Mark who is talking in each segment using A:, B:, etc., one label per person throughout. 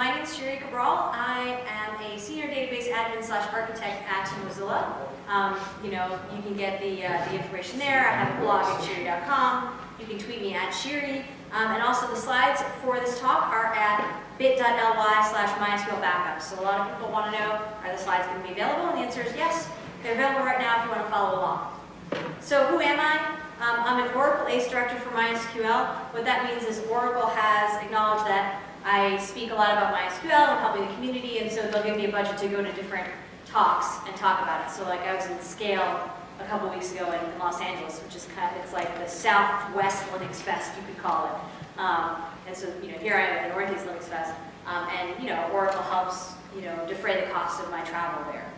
A: My name is Sheeri Cabral. I am a senior database admin slash architect at Mozilla. Um, you know, you can get the, uh, the information there. I have a blog at sheeri.com. You can tweet me at Sheeri. Um, and also the slides for this talk are at bit.ly slash MySQL backup. So a lot of people want to know, are the slides going to be available? And the answer is yes. They're available right now if you want to follow along. So who am I? Um, I'm an Oracle ACE director for MySQL. What that means is Oracle has acknowledged that I speak a lot about MySQL and helping the community, and so they'll give me a budget to go to different talks and talk about it. So like I was in Scale a couple weeks ago in, Los Angeles, which is kind of, it's like the Southwest Linux Fest, you could call it. Um, and so, you know, here I am at the Northeast Linux Fest, um, and, you know, Oracle helps, you know, defray the cost of my travel there.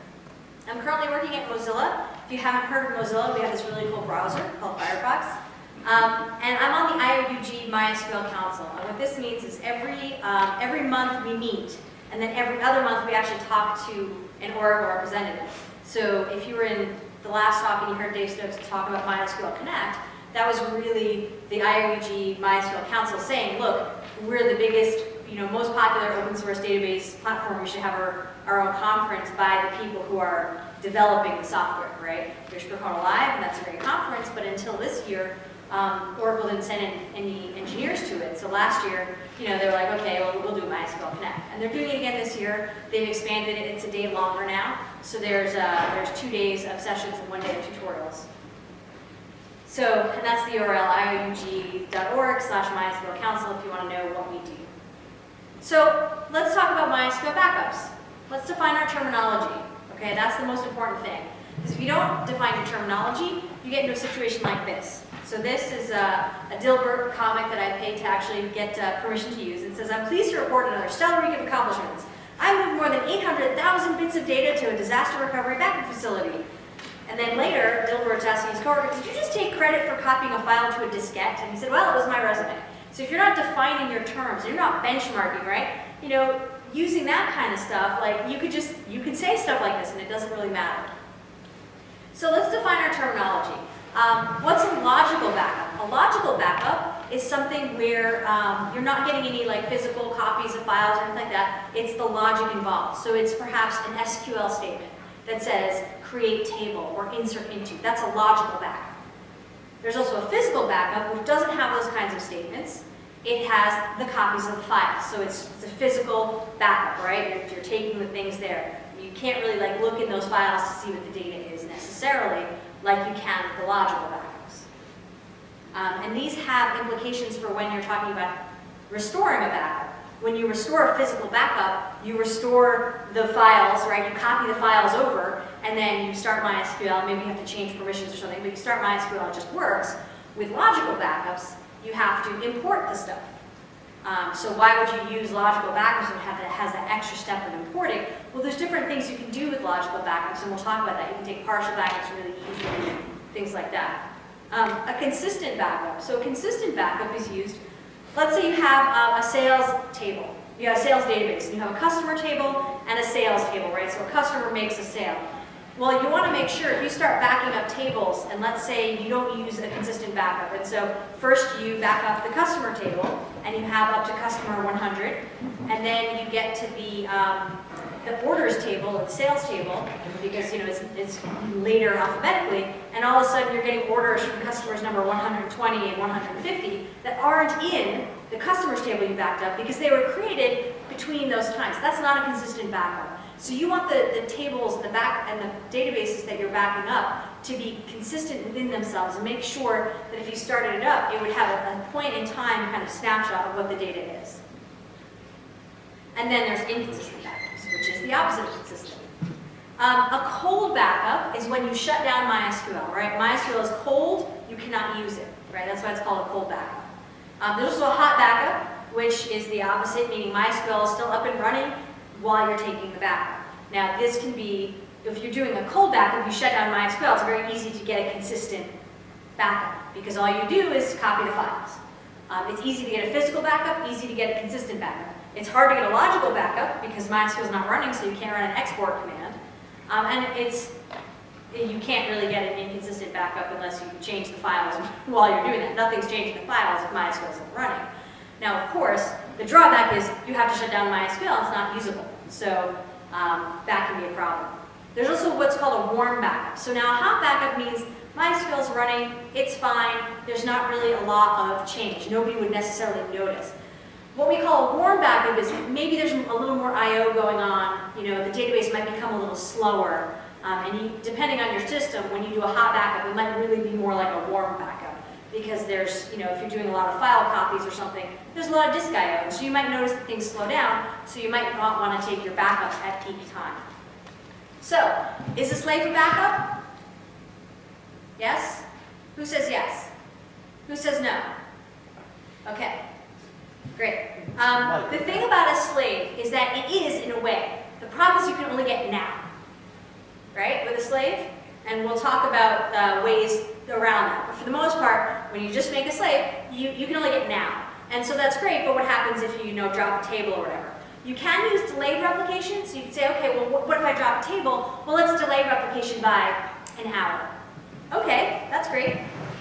A: I'm currently working at Mozilla. If you haven't heard of Mozilla, we have this really cool browser called Firefox. Um, and I'm on the IOUG MySQL Council. And what this means is every, um, every month we meet, and then every other month we actually talk to an Oracle representative. So if you were in the last talk and you heard Dave Stokes talk about MySQL Connect, that was really the IOUG MySQL Council saying, look, we're the biggest, you know, most popular open source database platform. We should have our, our own conference by the people who are developing the software, right? There's Percona Live, and that's a great conference, but until this year, um, Oracle didn't send any engineers to it. So last year, you know, they were like, okay, well, we'll do MySQL Connect. And they're doing it again this year. They've expanded it. It's a day longer now. So there's, uh, there's two days of sessions and one day of tutorials. So, and that's the URL, ioug.org slash MySQL Council if you want to know what we do. So let's talk about MySQL backups. Let's define our terminology. Okay, that's the most important thing. Because if you don't define your terminology, you get into a situation like this. So this is a, a Dilbert comic that I paid to actually get uh, permission to use. It says, I'm pleased to report another stellar week of accomplishments. I moved more than 800,000 bits of data to a disaster recovery backup facility. And then later, Dilbert's asking his coworker, did you just take credit for copying a file to a diskette? And he said, well, it was my resume. So if you're not defining your terms, you're not benchmarking, right? You know, using that kind of stuff, like you could just, you could say stuff like this and it doesn't really matter. So let's define our terminology. Um, what's a logical backup? A logical backup is something where um, you're not getting any like physical copies of files or anything like that. It's the logic involved. So it's perhaps an SQL statement that says create table or insert into. That's a logical backup. There's also a physical backup which doesn't have those kinds of statements. It has the copies of the files. So it's, it's a physical backup, right? You're, you're taking the things there. You can't really like look in those files to see what the data is necessarily, like you can with the logical backups. Um, and these have implications for when you're talking about restoring a backup. When you restore a physical backup, you restore the files, right? You copy the files over, and then you start MySQL. Maybe you have to change permissions or something, but you start MySQL, it just works. With logical backups, you have to import the stuff. Um, so why would you use logical backups when it has that extra step of importing? Well, there's different things you can do with logical backups, and we'll talk about that. You can take partial backups really easily, things like that. Um, a consistent backup. So a consistent backup is used, let's say you have um, a sales table. You have a sales database, and you have a customer table and a sales table, right? So a customer makes a sale. Well, you want to make sure if you start backing up tables, and let's say you don't use a consistent backup, and so first you back up the customer table, and you have up to customer 100, and then you get to the um, the orders table the sales table, because you know it's, it's later alphabetically, and all of a sudden you're getting orders from customers number 120 and 150 that aren't in the customers table you backed up because they were created between those times. That's not a consistent backup. So you want the, the tables and the back and the databases that you're backing up to be consistent within themselves and make sure that if you started it up, it would have a, a point in time kind of snapshot of what the data is. And then there's inconsistent backups, the opposite of consistent. Um, a cold backup is when you shut down MySQL, right? MySQL is cold, you cannot use it, right? That's why it's called a cold backup. Um, there's also a hot backup, which is the opposite, meaning MySQL is still up and running, while you're taking the backup. Now this can be, if you're doing a cold backup, you shut down MySQL, it's very easy to get a consistent backup because all you do is copy the files. Um, it's easy to get a physical backup, easy to get a consistent backup. It's hard to get a logical backup because MySQL is not running, so you can't run an export command. Um, and it's you can't really get an inconsistent backup unless you change the files while you're doing that. Nothing's changing the files if MySQL isn't running. Now, of course, The drawback is you have to shut down MySQL, it's not usable. So um, that can be a problem. There's also what's called a warm backup. So now a hot backup means MySQL is running, it's fine, there's not really a lot of change. Nobody would necessarily notice. What we call a warm backup is maybe there's a little more I.O. going on, you know, the database might become a little slower, um, and you, depending on your system, when you do a hot backup, it might really be more like a warm backup because there's, you know, if you're doing a lot of file copies or something, there's a lot of disk I.O. So you might notice that things slow down, so you might not want to take your backup at peak time. So, is a slave a backup? Yes? Who says yes? Who says no? Okay, great. Um, the thing about a slave is that it is in a way. The problem is you can only get now, right, with a slave? And we'll talk about uh, ways around that. But for the most part, when you just make a slave, you, you can only get now. And so that's great, but what happens if you, you know, drop a table or whatever? You can use delayed replication, so you can say, okay, well, what if I drop a table? Well, let's delay replication by an hour. Okay, that's great.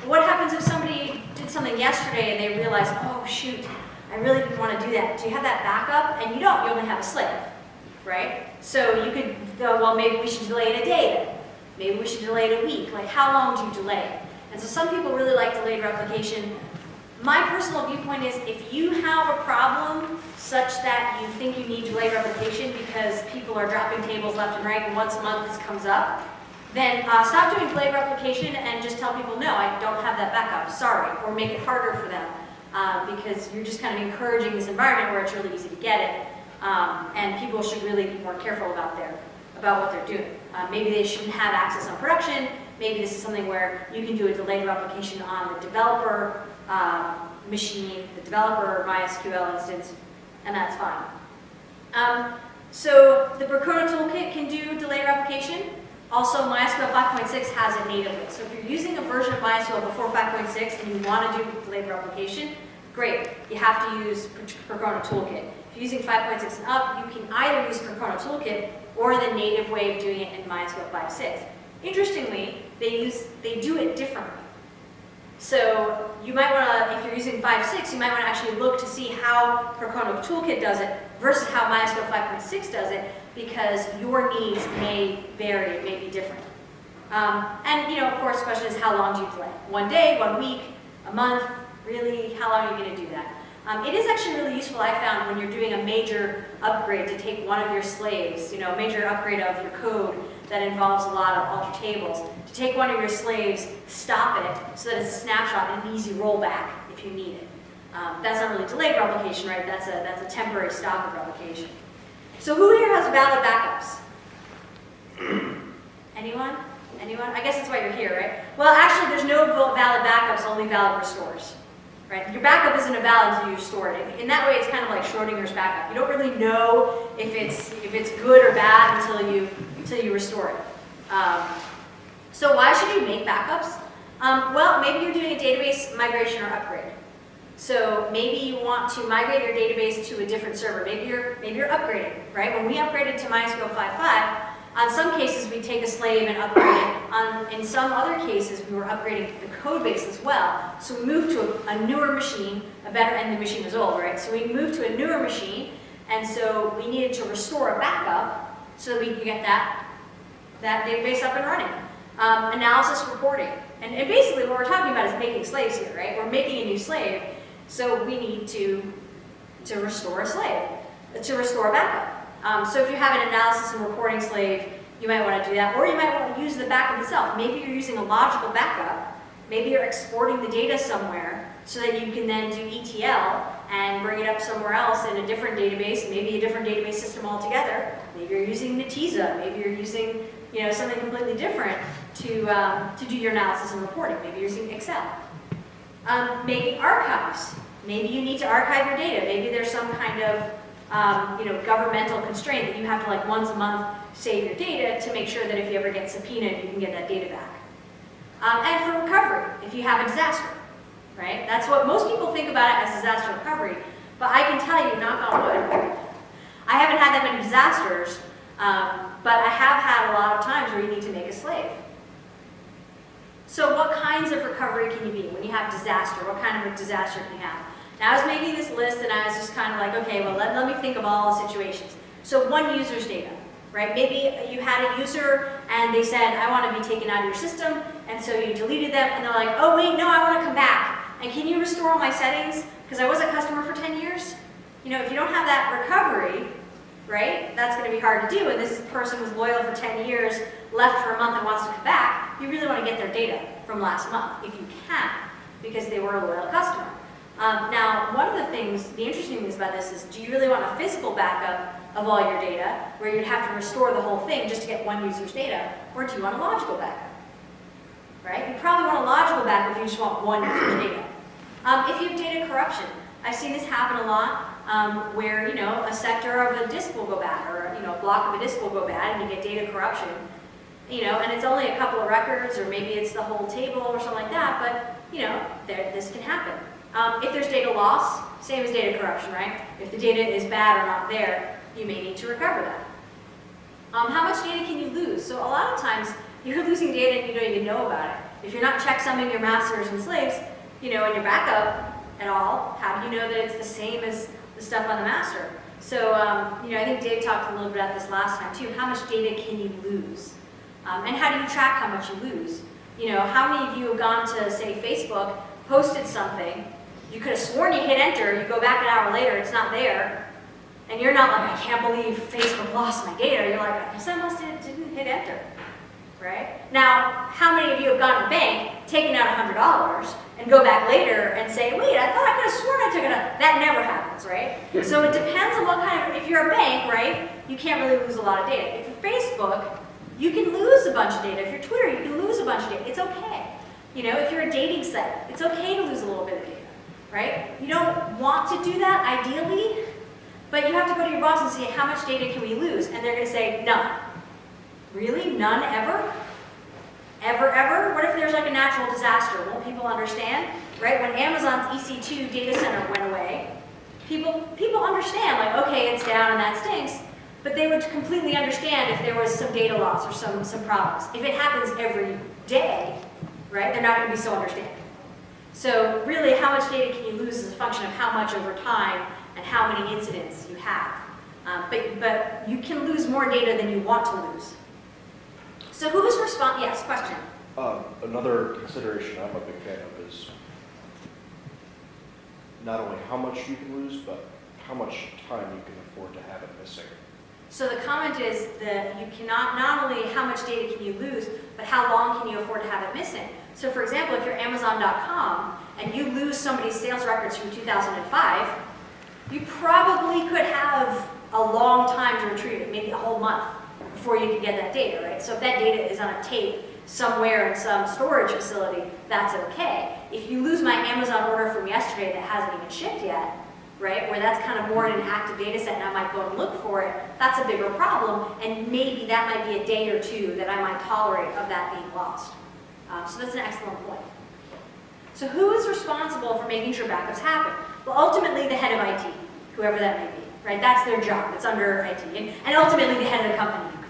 A: What happens if somebody did something yesterday and they realize, oh shoot, I really didn't want to do that. Do you have that backup? And you don't, you only have a slave, right? So you could go, well, maybe we should delay it a day then. Maybe we should delay it a week. Like, how long do you delay And so some people really like delayed replication. My personal viewpoint is if you have a problem such that you think you need delayed replication because people are dropping tables left and right and once a month this comes up, then uh, stop doing delayed replication and just tell people, no, I don't have that backup, sorry, or make it harder for them uh, because you're just kind of encouraging this environment where it's really easy to get it. Um, and people should really be more careful about their about what they're doing. Uh, maybe they shouldn't have access on production. Maybe this is something where you can do a delayed replication on the developer uh, machine, the developer MySQL instance, and that's fine. Um, so the Percona toolkit can do delayed replication. Also, MySQL 5.6 has it natively. So if you're using a version of MySQL before 5.6 and you want to do delayed replication, great. You have to use Percona toolkit. If you're using 5.6 and up, you can either use Percona toolkit or the native way of doing it in MySQL 5.6. Interestingly, they use they do it differently. So you might want to, if you're using 5.6, you might want to actually look to see how Percona Toolkit does it versus how MySQL 5.6 does it, because your needs may vary, may be different. Um, and, you know, of course, the question is how long do you play? One day, one week, a month? Really, how long are you going to do that? Um, it is actually really useful, I found, when you're doing a major upgrade to take one of your slaves, you know, a major upgrade of your code that involves a lot of alter tables, to take one of your slaves, stop it, so that it's a snapshot and an easy rollback if you need it. Um, that's not really delayed replication, right? That's a, that's a temporary stop of replication. So who here has valid backups? Anyone? Anyone? I guess that's why you're here, right? Well, actually, there's no valid backups, only valid restores. Right? Your backup isn't a valid until you store it. In that way, it's kind of like Schrodinger's backup. You don't really know if it's if it's good or bad until you until you restore it. Um, so why should you make backups? Um, well, maybe you're doing a database migration or upgrade. So maybe you want to migrate your database to a different server. Maybe you're, maybe you're upgrading, right? When we upgraded to MySQL 5.5, on some cases we take a slave and upgrade it. On, in some other cases we were upgrading the code base as well. So we moved to a, a newer machine, a better, and the machine was old, right? So we moved to a newer machine, and so we needed to restore a backup so that we can get that, that database up and running. Um, analysis reporting. And, and basically what we're talking about is making slaves here, right? We're making a new slave, so we need to, to restore a slave, to restore a backup. Um, so if you have an analysis and reporting slave, you might want to do that. Or you might want to use the backup itself. Maybe you're using a logical backup. Maybe you're exporting the data somewhere so that you can then do ETL and bring it up somewhere else in a different database, maybe a different database system altogether. Maybe you're using Netezza. Maybe you're using you know, something completely different to, um, to do your analysis and reporting. Maybe you're using Excel. Um, maybe archives. Maybe you need to archive your data. Maybe there's some kind of um, you know, governmental constraint that you have to like once a month save your data to make sure that if you ever get subpoenaed, you can get that data back. Um, and for recovery, if you have a disaster, right? That's what most people think about it as disaster recovery, but I can tell you, knock on wood, I haven't had that many disasters, um, but I have had a lot of times where you need to make a slave. So what kinds of recovery can you be when you have disaster? What kind of a disaster can you have? Now I was making this list and I was just kind of like, okay, well, let, let me think of all the situations. So one user's data, right? Maybe you had a user and they said, I want to be taken out of your system, and so you deleted them, and they're like, oh wait, no, I want to come back. And can you restore all my settings? Because I was a customer for 10 years. You know, if you don't have that recovery, right, that's going to be hard to do, and this person was loyal for 10 years, left for a month and wants to come back, you really want to get their data from last month, if you can, because they were a loyal customer. Um, now, one of the things, the interesting things about this is, do you really want a physical backup of all your data, where you'd have to restore the whole thing just to get one user's data, or do you want a logical backup? Right? You probably want a logical backup if you just want one data. Um, if you have data corruption, I've seen this happen a lot, um, where you know a sector of a disk will go bad, or you know a block of a disk will go bad, and you get data corruption. You know, and it's only a couple of records, or maybe it's the whole table, or something like that. But you know, there, this can happen. Um, if there's data loss, same as data corruption, right? If the data is bad or not there, you may need to recover that. Um, how much data can you lose? So a lot of times, you're losing data and you don't even know about it. If you're not checksumming your masters and slaves, you know, in your backup at all, how do you know that it's the same as the stuff on the master? So, um, you know, I think Dave talked a little bit about this last time too. How much data can you lose? Um, and how do you track how much you lose? You know, how many of you have gone to, say, Facebook, posted something, you could have sworn you hit enter, you go back an hour later, it's not there, and you're not like, I can't believe Facebook lost my data. You're like, I guess I must have didn't hit enter, right? Now, how many of you have gone to the bank, taken out $100, and go back later and say, wait, I thought I could have sworn I took it out. That never happens, right? so it depends on what kind of, if you're a bank, right, you can't really lose a lot of data. If you're Facebook, you can lose a bunch of data. If you're Twitter, you can lose a bunch of data. It's okay. You know, if you're a dating site, it's okay to lose a little bit of data, right? You don't want to do that, ideally, but you have to go to your boss and say, how much data can we lose? And they're going to say, none. Really? None ever? Ever, ever? What if there's like a natural disaster? Won't people understand? Right? When Amazon's EC2 data center went away, people, people understand, like, okay, it's down and that stinks, but they would completely understand if there was some data loss or some, some problems. If it happens every day, right, they're not going to be so understanding. So really, how much data can you lose is a function of how much over time and how many incidents you have. Um, but, but you can lose more data than you want to lose. So who is responsible? Yes, question.
B: Um, another consideration I'm a big fan of is not only how much you can lose, but how much time you can afford to have it missing.
A: So the comment is that you cannot, not only how much data can you lose, but how long can you afford to have it missing. So for example, if you're Amazon.com and you lose somebody's sales records from 2005, you probably could have a long time to retrieve it, maybe a whole month before you can get that data, right? So if that data is on a tape somewhere in some storage facility, that's okay. If you lose my Amazon order from yesterday that hasn't even shipped yet, right, where that's kind of more in an active data set and I might go and look for it, that's a bigger problem, and maybe that might be a day or two that I might tolerate of that being lost. Um, so that's an excellent point. So who is responsible for making sure backups happen? Well, ultimately the head of IT whoever that may be, right? That's their job. It's under IT. And, ultimately the head of the company.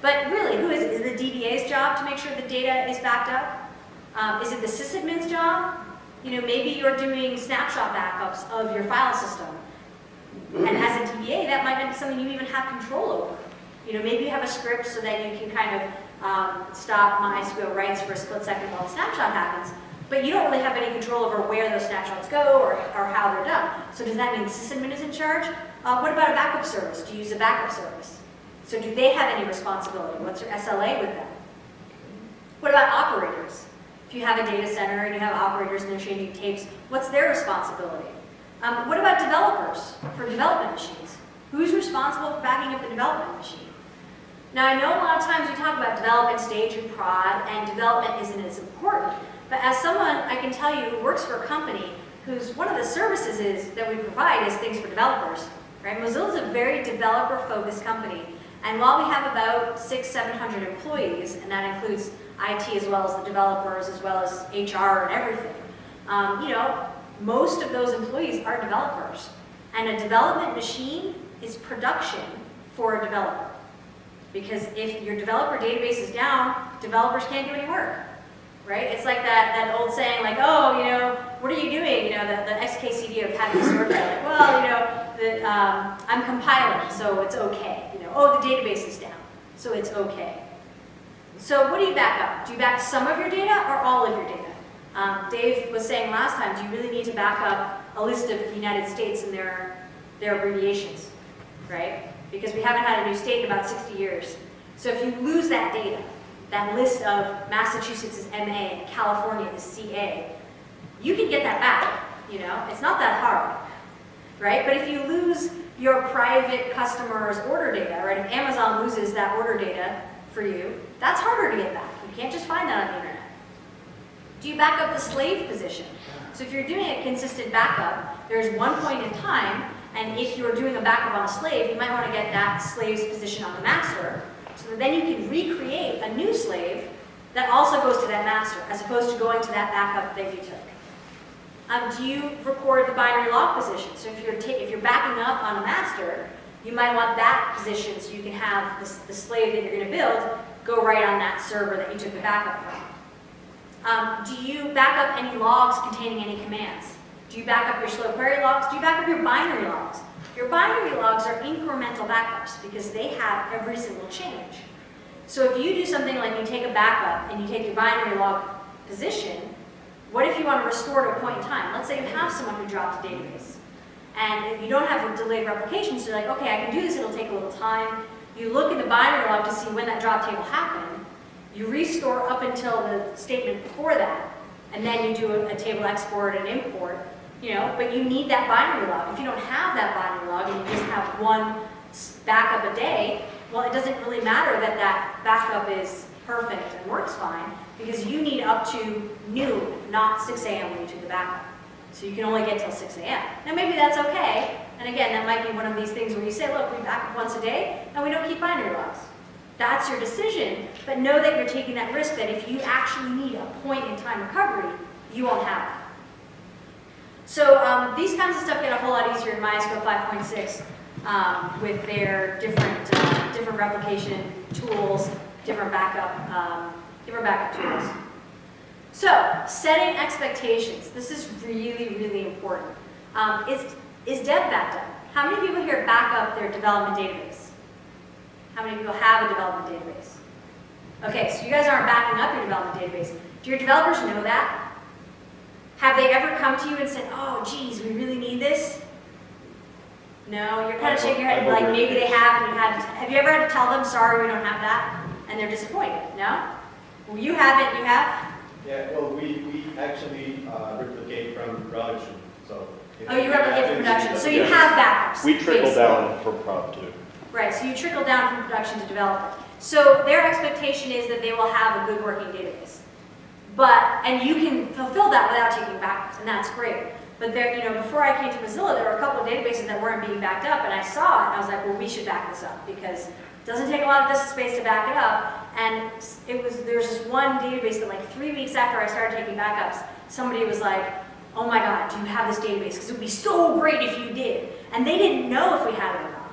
A: But really, who is it? Is it the DBA's job to make sure the data is backed up? Um, is it the sysadmin's job? You know, maybe you're doing snapshot backups of your file system. And as a DBA, that might not be something you even have control over. You know, maybe you have a script so that you can kind of um, stop MySQL writes for a split second while the snapshot happens. But you don't really have any control over where those snapshots go or, or how they're done. So does that mean sysadmin is in charge? Uh, what about a backup service? Do you use a backup service? So do they have any responsibility? What's your SLA with them? What about operators? If you have a data center and you have operators and they're changing tapes, what's their responsibility? Um, what about developers for development machines? Who's responsible for backing up the development machine? Now I know a lot of times we talk about development stage and prod, and development isn't as important, but as someone, I can tell you, who works for a company whose one of the services is that we provide is things for developers, right? Mozilla is a very developer-focused company. And while we have about six, 700 employees, and that includes IT as well as the developers, as well as HR and everything, um, you know, most of those employees are developers. And a development machine is production for a developer. Because if your developer database is down, developers can't do any work right? It's like that, that old saying like, oh, you know, what are you doing? You know, the, the XKCD of having this work like, well, you know, the, um, I'm compiling, so it's okay. Oh, the database is down, so it's okay. So what do you back up? Do you back some of your data or all of your data? Um, Dave was saying last time, do you really need to back up a list of the United States and their, their abbreviations, right? Because we haven't had a new state in about 60 years. So if you lose that data, that list of Massachusetts is MA and California is CA, you can get that back, you know? It's not that hard, right? But if you lose your private customer's order data, right? If Amazon loses that order data for you, that's harder to get back. You can't just find that on the internet. Do you back up the slave position? So if you're doing a consistent backup, there's one point in time, and if you're doing a backup on a slave, you might want to get that slave's position on the master, so that then you can recreate a new slave that also goes to that master, as opposed to going to that backup that you took. Um, do you record the binary log position? So if you're, if you're backing up on a master, you might want that position so you can have the, the slave that you're going to build go right on that server that you took the backup from. Um, do you back up any logs containing any commands? Do you back up your slow query logs? Do you back up your binary logs? Your binary logs are incremental backups because they have every single change. So if you do something like you take a backup and you take your binary log position, what if you want to restore to a point in time? Let's say you have someone who dropped a database and if you don't have a delayed replication, so you're like, okay, I can do this, it'll take a little time. You look in the binary log to see when that drop table happened. You restore up until the statement before that, and then you do a, a table export and import, you know, but you need that binary log. If you don't have that binary log and you just have one backup a day, well, it doesn't really matter that that backup is perfect and works fine, because you need up to noon, not 6 a.m. when you do the backup. So you can only get till 6 a.m. Now maybe that's okay, and again, that might be one of these things where you say, look, we back up once a day, and we don't keep binary logs. That's your decision, but know that you're taking that risk that if you actually need a point in time recovery, you won't have it. So um, these kinds of stuff get a whole lot easier in MySQL 5.6 um, with their different, uh, different replication tools, different backup, um, different backup tools. So, setting expectations. This is really, really important. Um, is, is dev backed up? How many people here back up their development database? How many people have a development database? Okay, so you guys aren't backing up your development database. Do your developers know that? Have they ever come to you and said, oh, geez, we really need this? No, you're kind of shaking your head like maybe they have and you had to, have you ever had to tell them, sorry, we don't have that? And they're disappointed, no? Well, you have it, you have?
C: Yeah, well, we, we actually uh, replicate from production, so.
A: Oh, you
C: we
A: replicate from production, so you
B: Yeah.
A: have backups.
B: We trickle
A: basically.
B: down from prod too.
A: Right, so you trickle down from production to development. So their expectation is that they will have a good working database. But, and you can fulfill that without taking backups, and that's great. But there, you know, before I came to Mozilla, there were a couple of databases that weren't being backed up, and I saw it, and I was like, well, we should back this up, because it doesn't take a lot of disk space to back it up. And it was, there was this one database that like three weeks after I started taking backups, somebody was like, oh my God, do you have this database? Because it would be so great if you did. And they didn't know if we had it or not.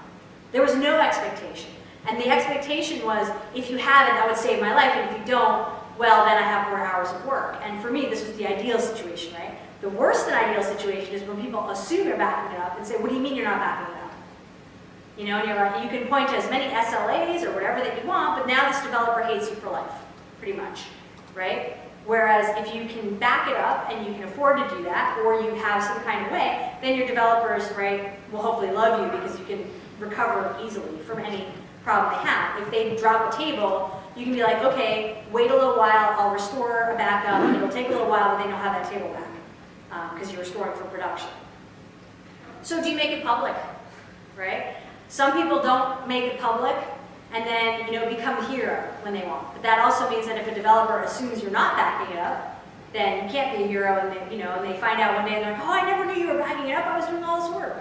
A: There was no expectation. And the expectation was, if you have it, that would save my life, and if you don't, well, then I have more hours of work. And for me, this was the ideal situation, right? The worst than ideal situation is when people assume you're backing it up and say, what do you mean you're not backing it up? You know, and you're like, you can point to as many SLAs or whatever that you want, but now this developer hates you for life, pretty much, right? Whereas if you can back it up and you can afford to do that, or you have some kind of way, then your developers, right, will hopefully love you because you can recover easily from any problem they have. If they drop a table, you can be like, okay, wait a little while, I'll restore a backup, it'll take a little while, but then you'll have that table back um, because you're restoring for production. So do you make it public, right? Some people don't make it public and then, you know, become the hero when they want. But that also means that if a developer assumes you're not backing it up, then you can't be a hero and they, you know, and they find out one day and they're like, oh, I never knew you were backing it up, I was doing all this work.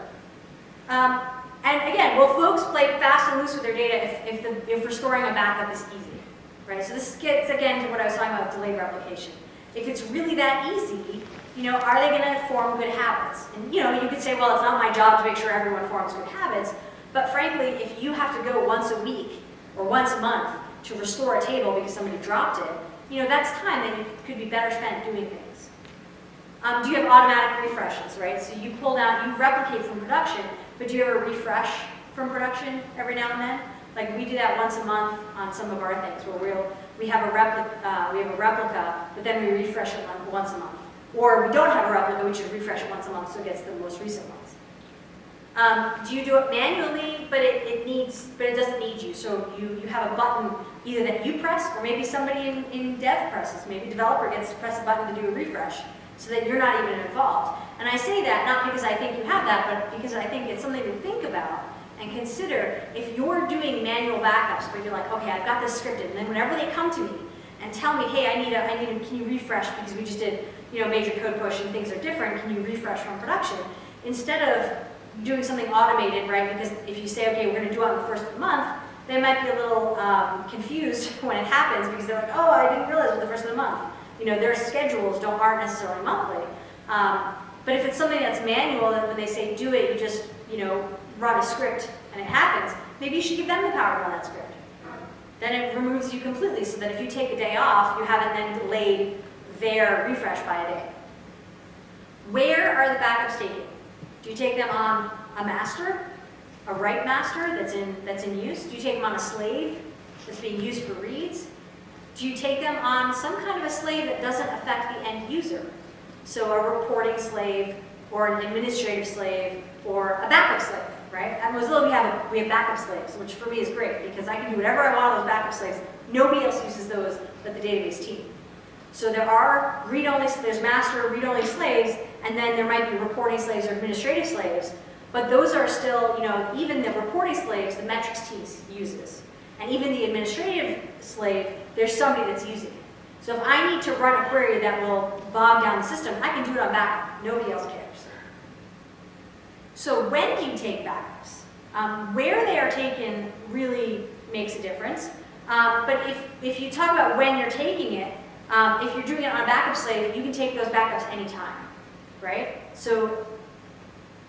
A: Um, and again, will folks play fast and loose with their data if, if, the, if restoring a backup is easy, right? So this gets again to what I was talking about, delayed replication. If it's really that easy, you know, are they going to form good habits? And you know, you could say, well, it's not my job to make sure everyone forms good habits, but frankly, if you have to go once a week or once a month to restore a table because somebody dropped it, you know, that's time that could be better spent doing things. Um, do you have automatic refreshes, right? So you pull down, you replicate from production, but do you ever refresh from production every now and then? Like we do that once a month on some of our things where we'll, we have a replica, uh, we have a replica, but then we refresh it once a month. Or we don't have a replica, we just refresh it once a month so it gets the most recent ones. Um, do you do it manually, but it, it needs, but it doesn't need you? So you, you have a button either that you press, or maybe somebody in, in dev presses. Maybe a developer gets to press a button to do a refresh, so that you're not even involved. And I say that not because I think you have that, but because I think it's something to think about and consider. If you're doing manual backups, where you're like, okay, I've got this scripted, and then whenever they come to me and tell me, hey, I need a, I need a, can you refresh because we just did, you know, major code push and things are different, can you refresh from production? Instead of doing something automated, right? Because if you say, okay, we're going to do it on the first of the month, they might be a little um, confused when it happens because they're like, oh, I didn't realize it was the first of the month. You know, their schedules don't aren't necessarily monthly. Um, but if it's something that's manual, then when they say do it, you just, you know, run a script and it happens, maybe you should give them the power to run that script. Then it removes you completely so that if you take a day off, you haven't then delayed their refresh by a day. Where are the backups taken? Do you take them on a master, a write master that's in, that's in use? Do you take them on a slave that's being used for reads? Do you take them on some kind of a slave that doesn't affect the end user? So a reporting slave, or an administrative slave, or a backup slave, right? At Mozilla we have, a, we have backup slaves, which for me is great, because I can do whatever I want with those backup slaves. Nobody else uses those but the database team. So there are read-only, there's master read-only slaves, and then there might be reporting slaves or administrative slaves, but those are still, you know, even the reporting slaves, the metrics team uses. And even the administrative slave, there's somebody that's using it. So if I need to run a query that will bog down the system, I can do it on backup. Nobody else cares. So when do you take backups? Um, where they are taken really makes a difference. Um, but if, if you talk about when you're taking it, um, if you're doing it on a backup slave, you can take those backups anytime, right? So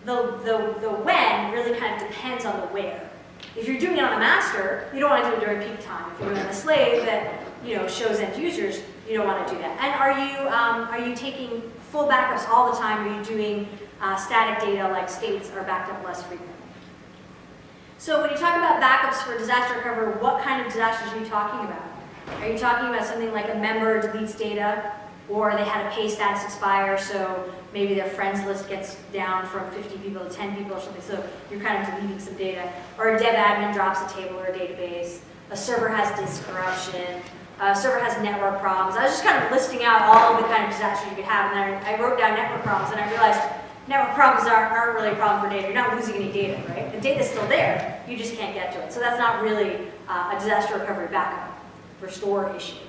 A: the, the, the when really kind of depends on the where. If you're doing it on a master, you don't want to do it during peak time. If you're doing a slave that you know shows end users, you don't want to do that. And are you um, are you taking full backups all the time? Are you doing uh, static data like states are backed up less frequently? So when you talk about backups for disaster recovery, what kind of disasters are you talking about? Are you talking about something like a member deletes data, or they had a pay status expire, so maybe their friends list gets down from 50 people to 10 people or something, so you're kind of deleting some data, or a dev admin drops a table or a database, a server has disk corruption, a server has network problems. I was just kind of listing out all the kind of disasters you could have, and I, I wrote down network problems, and I realized network problems aren't, aren't really a problem for data. You're not losing any data, right? The data's still there, you just can't get to it. So that's not really uh, a disaster recovery backup restore issue.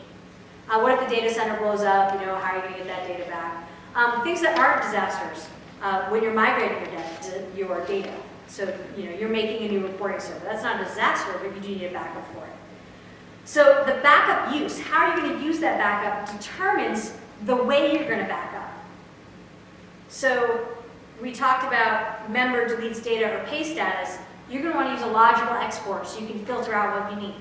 A: Uh, what if the data center blows up? You know, how are you going to get that data back? Um, things that aren't disasters, uh, when you're migrating your data, your data. So, you know, you're making a new reporting server. That's not a disaster, but you do need a backup for it. So the backup use, how are you going to use that backup determines the way you're going to back up. So we talked about member deletes data or pay status. You're going to want to use a logical export so you can filter out what you need.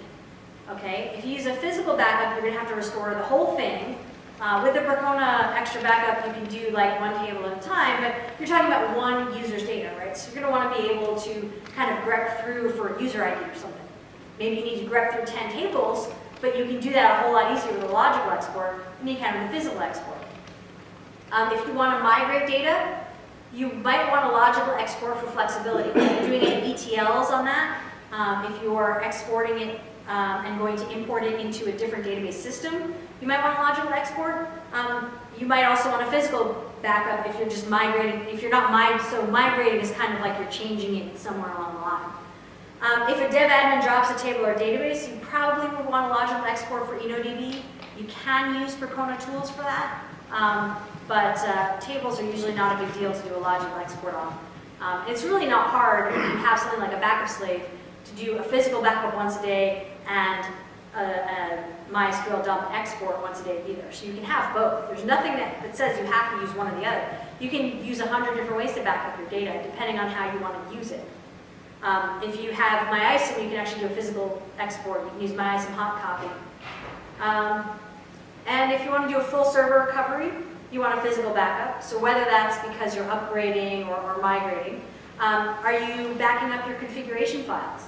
A: Okay, if you use a physical backup, you're going to have to restore the whole thing. Uh, with the Percona XtraBackup, you can do like one table at a time, but you're talking about one user's data, right? So you're going to want to be able to kind of grep through for user ID or something. Maybe you need to grep through 10 tables, but you can do that a whole lot easier with a logical export than you can with a physical export. Um, if you want to migrate data, you might want a logical export for flexibility. If you're doing any ETLs on that, um, if you're exporting it um, and going to import it into a different database system, you might want a logical export. Um, you might also want a physical backup if you're just migrating, if you're not mig so migrating is kind of like you're changing it somewhere along the line. Um, if a dev admin drops a table or database, you probably would want a logical export for InnoDB. You can use Percona tools for that, um, but uh, tables are usually not a big deal to do a logical export on. Um, it's really not hard if you have something like a backup slave to do a physical backup once a day and a, a MySQL dump export once a day either. So you can have both. There's nothing that, that says you have to use one or the other. You can use a hundred different ways to back up your data depending on how you want to use it. Um, if you have MyISAM, you can actually do a physical export. You can use MyISAM hot copy. Um, and if you want to do a full server recovery, you want a physical backup. So whether that's because you're upgrading or, or migrating, um, are you backing up your configuration files?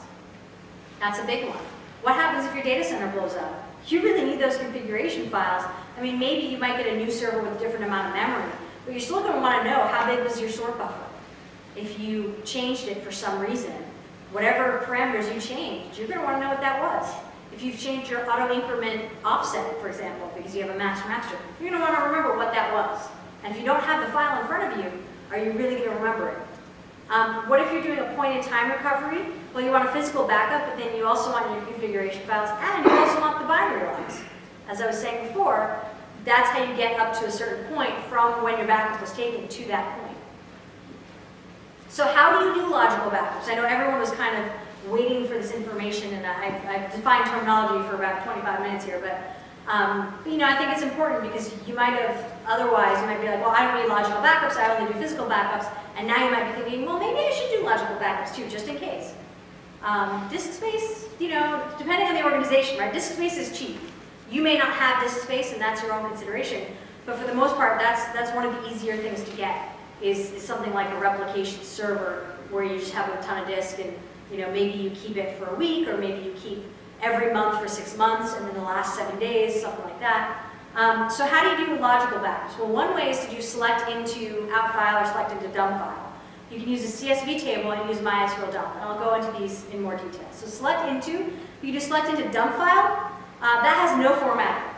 A: That's a big one. What happens if your data center blows up? You really need those configuration files. I mean, maybe you might get a new server with a different amount of memory, but you're still going to want to know how big was your sort buffer. If you changed it for some reason, whatever parameters you changed, you're going to want to know what that was. If you've changed your auto increment offset, for example, because you have a master master, you're going to want to remember what that was. And if you don't have the file in front of you, are you really going to remember it? Um, what if you're doing a point-in-time recovery? Well, you want a physical backup, but then you also want your configuration files, and you also want the binary logs. As I was saying before, that's how you get up to a certain point from when your backup was taken to that point. So how do you do logical backups? I know everyone was kind of waiting for this information, and I've, I've defined terminology for about 25 minutes here, but um, you know, I think it's important because you might have, otherwise, you might be like, well, I don't need logical backups, I only do physical backups, and now you might be thinking, well, maybe I should do logical backups too, just in case. Um, disk space, you know, depending on the organization, right, disk space is cheap. You may not have disk space, and that's your own consideration, but for the most part, that's, that's one of the easier things to get, is, is something like a replication server, where you just have a ton of disk, and, you know, maybe you keep it for a week, or maybe you keep every month for six months, and then the last seven days, something like that. Um, so how do you do logical backups? Well, one way is to do select into out file or select into dump file. You can use a CSV table and use MySQL dump, and I'll go into these in more detail. So select into, you can do select into dump file, uh, that has no formatting.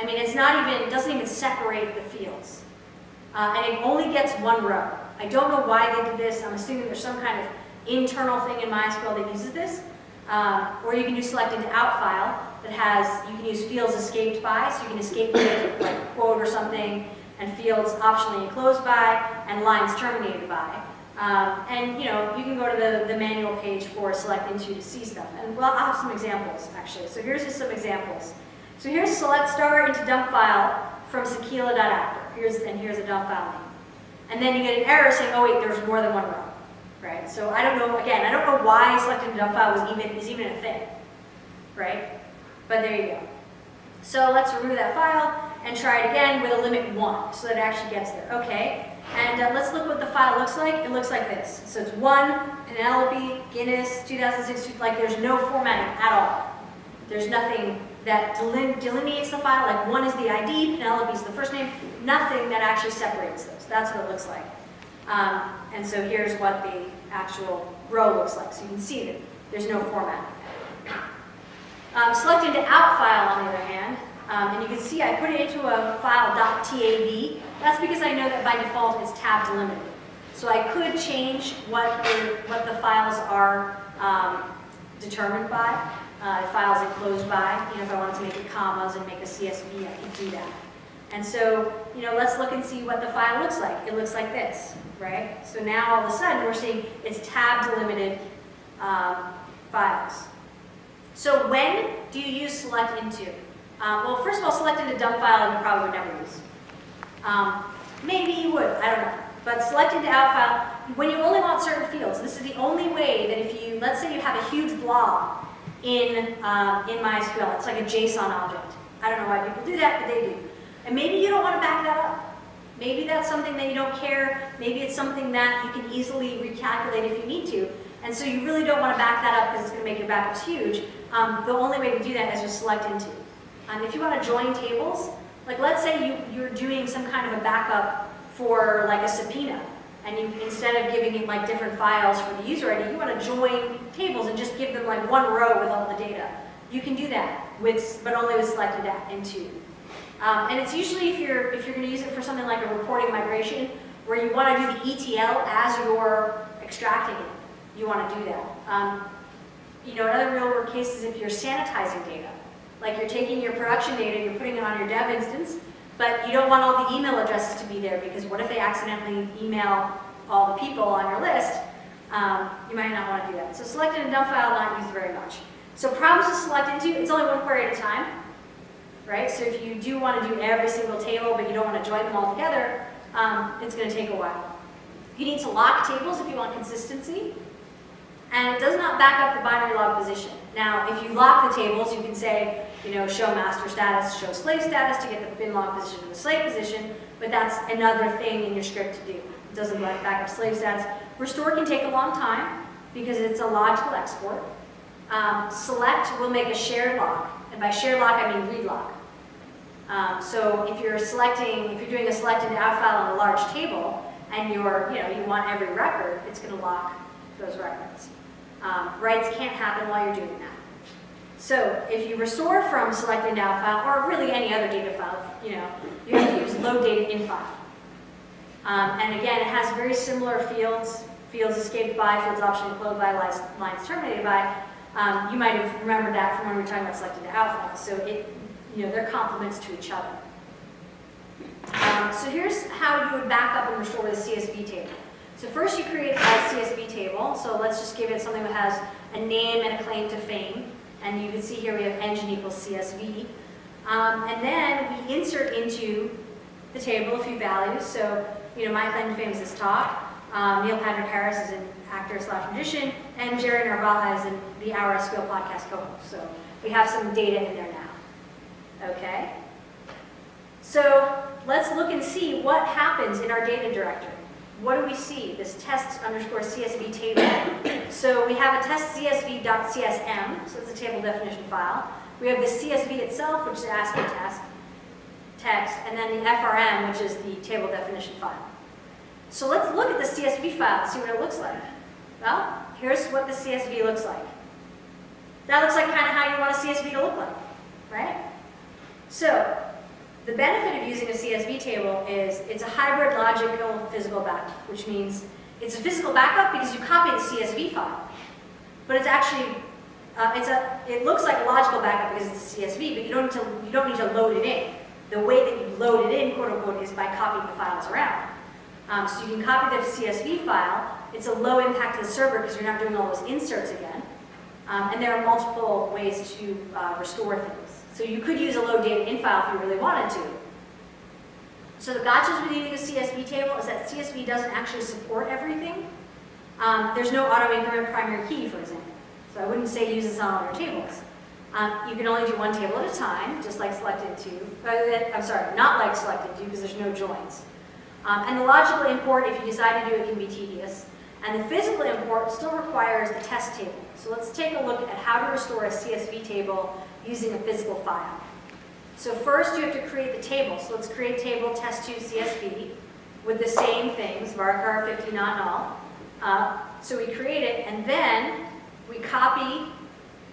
A: I mean, it's not even, it doesn't even separate the fields. Uh, and it only gets one row. I don't know why they did this. I'm assuming there's some kind of internal thing in MySQL that uses this. Um, or you can do select into out file that has, you can use fields escaped by, so you can escape fields like quote or something, and fields optionally enclosed by, and lines terminated by. Um, and you know, you can go to the, the manual page for select into to see stuff. And well, I'll have some examples actually. So here's just some examples. So here's select star into dump file from Sakila.actor. Here's and here's a dump file name. And then you get an error saying, oh wait, there's more than one row right? So I don't know, again, I don't know why selected dump file was even, is even a thing, right? But there you go. So let's remove that file and try it again with a limit one, so that it actually gets there. Okay, and uh, let's look what the file looks like. It looks like this. So it's one, Penelope, Guinness, 2006, like there's no formatting at all. There's nothing that delineates the file, like one is the ID, Penelope is the first name, nothing that actually separates those. That's what it looks like. Um, and so here's what the actual row looks like. So you can see that there's no formatting. Um, select out file, on the other hand, um, and you can see I put it into a file .tab. That's because I know that by default it's tab delimited. So I could change what the, what the files are um, determined by, uh, files enclosed by. You know, if I wanted to make it commas and make a CSV, I could do that. And so, you know, let's look and see what the file looks like. It looks like this, right? So now all of a sudden we're seeing it's tab delimited um, files. So when do you use select into? Um, well, first of all, select into dump file you probably would never use. Um, maybe you would, I don't know. But select into out file, when you only want certain fields, this is the only way that if you, let's say you have a huge blob in, um, in MySQL, it's like a JSON object. I don't know why people do that, but they do. And maybe you don't want to back that up. Maybe that's something that you don't care. Maybe it's something that you can easily recalculate if you need to. And so you really don't want to back that up because it's going to make your backups huge. Um, the only way to do that is to select into. Um, if you want to join tables, like let's say you, you're doing some kind of a backup for like a subpoena, and you instead of giving it like different files for the user ID, you want to join tables and just give them like one row with all the data. You can do that, with, but only with selected into. Um, and it's usually if you're, if you're going to use it for something like a reporting migration, where you want to do the ETL as you're extracting it, you want to do that. Um, you know, another real world case is if you're sanitizing data. Like you're taking your production data, and you're putting it on your dev instance, but you don't want all the email addresses to be there because what if they accidentally email all the people on your list? Um, you might not want to do that. So selected and dump file not used very much. So problems to select into, it's only one query at a time right? So if you do want to do every single table, but you don't want to join them all together, um, it's going to take a while. You need to lock tables if you want consistency. and it does not back up the binary log position. Now, if you lock the tables, you can say, you know, show master status, show slave status to get the bin log position and the slave position, but that's another thing in your script to do. It doesn't let back up slave status. Restore can take a long time because it's a logical export. Um, select will make a shared lock, and by shared lock I mean read lock. Um, so if you're selecting, if you're doing a select and out file on a large table, and you're, you know, you want every record, it's going to lock those records. Um, writes can't happen while you're doing that. So if you restore from select and out file, or really any other data file, you know, you have to use load data in file. Um, and again, it has very similar fields, fields escaped by, fields optionally closed by, lines, terminated by. Um, you might have remembered that from when we were talking about selected out files. So it, you know, they're complements to each other. Um, so here's how you would back up and restore the CSV table. So first you create a CSV table. So let's just give it something that has a name and a claim to fame. And you can see here we have engine equals CSV. Um, and then we insert into the table a few values. So, you know, my claim fame is this talk. Um, Neil Patrick Harris is an actor slash magician, and Gerry Narvaja is in the OurSQL podcast co-host. So we have some data in there now. Okay? So let's look and see what happens in our data directory. What do we see? This test underscore CSV table. So we have a test CSV.csm, so it's a table definition file. We have the CSV itself, which is ASCII test, text, and then the FRM, which is the table definition file. So let's look at the CSV file and see what it looks like. Well, here's what the CSV looks like. That looks like kind of how you want a CSV to look like, right? So the benefit of using a CSV table is it's a hybrid logical physical backup, which means it's a physical backup because you copy the CSV file, but it's actually uh, it's a it looks like a logical backup because it's a CSV, but you don't need to you don't need to load it in. The way that you load it in, quote unquote, is by copying the files around. Um, so you can copy the CSV file. It's a low impact to the server because you're not doing all those inserts again. Um, and there are multiple ways to uh, restore things. So you could use a load data in file if you really wanted to. So the gotchas with using a CSV table is that CSV doesn't actually support everything. Um, there's no auto increment primary key, for example. So I wouldn't say use this on all your tables. Um, you can only do one table at a time, just like selected to. Uh, I'm sorry, not like selected to because there's no joins. Um, and the logical import, if you decide to do it, can be tedious. And the physical import still requires the test table. So let's take a look at how to restore a CSV table using a physical file. So first you have to create the table. So let's create table test2 CSV with the same things, varchar 50 not null. Uh, so we create it, and then we copy,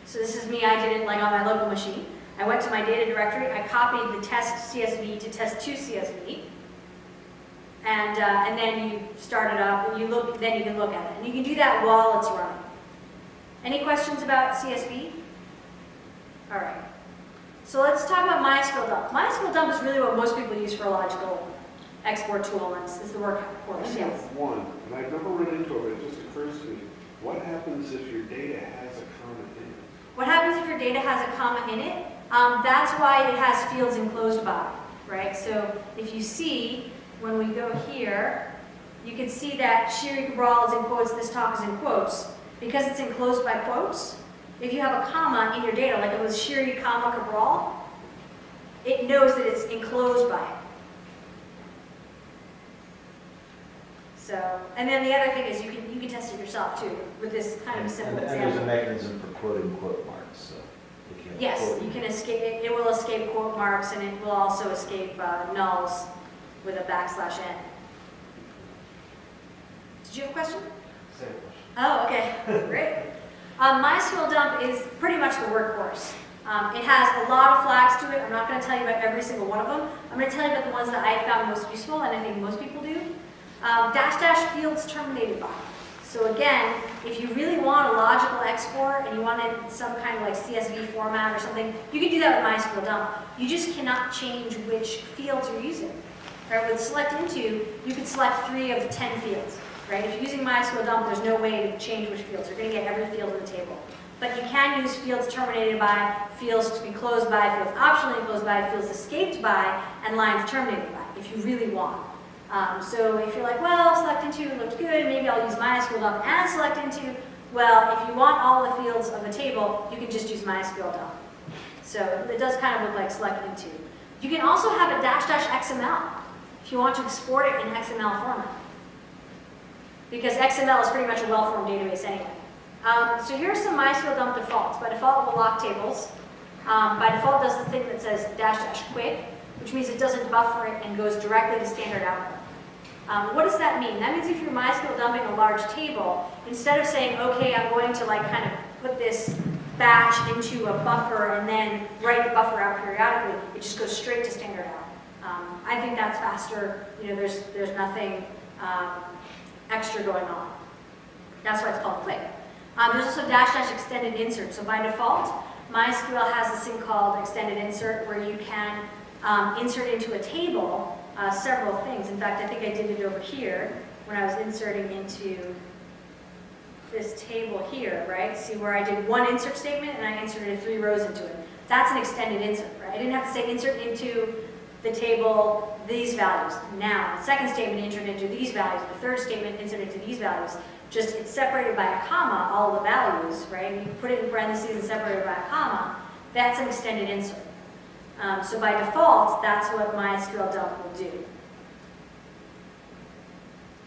A: so this is me, I did it like on my local machine. I went to my data directory, I copied the test CSV to test2 CSV, and, uh, and then you start it up, and you look, then you can look at it. And you can do that while it's running. Any questions about CSV? All right. So let's talk about MySQL dump. MySQL dump is really what most people use for a logical export tool, and it's, it's the workhorse,
D: I
A: yes.
D: have one, and I've never run into it, but it just occurs to me. What happens if your data has a comma in it?
A: What happens if your data has a comma in it? Um, that's why it has fields enclosed by, right? So if you see, when we go here, you can see that Sheeri Cabral is in quotes, this talk is in quotes. Because it's enclosed by quotes, if you have a comma in your data, like it was Sheeri, comma, Cabral, it knows that it's enclosed by it. So, and then the other thing is you can, you can test it yourself too, with this kind of a simple
E: And-
A: example.
E: And there's a mechanism for quoting quote marks, so you can't.
A: Yes,
E: quote
A: you can escape, it it will escape quote marks and it will also escape uh, nulls with a backslash n. Did you have a question?
B: Same question.
A: Oh, okay, great. Um, MySQL dump is pretty much the workhorse. Um, it has a lot of flags to it. I'm not going to tell you about every single one of them. I'm going to tell you about the ones that I found most useful, and I think most people do. Um, dash dash fields terminated by. So again, if you really want a logical export and you wanted some kind of like CSV format or something, you can do that with MySQL dump. You just cannot change which fields you're using. Right, with select into, you can select three of the 10 fields. Right? If you're using MySQL dump, there's no way to change which fields. You're going to get every field in the table. But you can use fields terminated by, fields to be closed by, fields optionally closed by, fields escaped by, and lines terminated by, if you really want. Um, so if you're like, well, select into looked good, maybe I'll use MySQL dump and select into, Well, if you want all the fields of a table, you can just use MySQL dump. So it does kind of look like select into. You can also have a dash dash XML if you want to export it in XML format. Because XML is pretty much a well-formed database anyway. Um, so here's some MySQL dump defaults. By default, it will lock tables. Um, by default, does the thing that says dash dash quick, which means it doesn't buffer it and goes directly to standard output. Um, what does that mean? That means if you're MySQL dumping a large table, instead of saying, okay, I'm going to like kind of put this batch into a buffer and then write the buffer out periodically, it just goes straight to standard out. Um, I think that's faster. You know, there's there's nothing um, extra going on. That's why it's called quick. Um, there's also dash dash extended insert. So by default, MySQL has this thing called extended insert where you can um, insert into a table uh, several things. In fact, I think I did it over here when I was inserting into this table here, right? See where I did one insert statement and I inserted three rows into it. That's an extended insert, right? I didn't have to say insert into the table these values. Now, the second statement insert into these values, the third statement insert into these values. Just it's separated by a comma, all the values, right? You put it in parentheses and separated by a comma. That's an extended insert. Um, so by default, that's what MySQL dump will do.